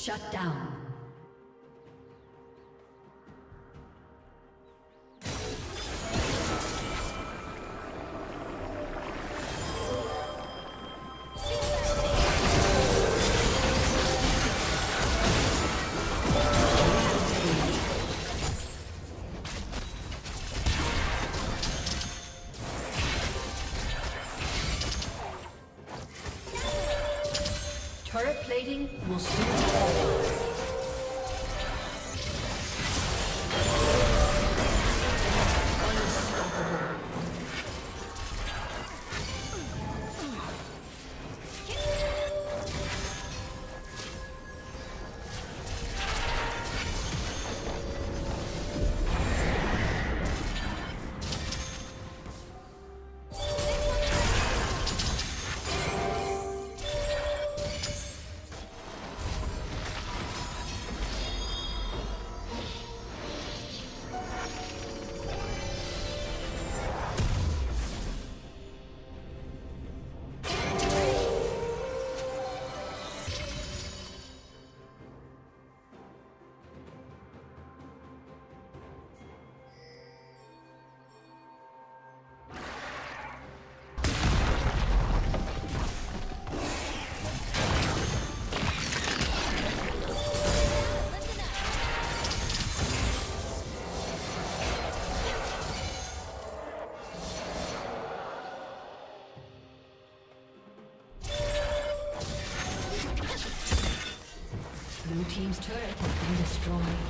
Shut down. Destroyed.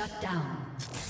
Shut down.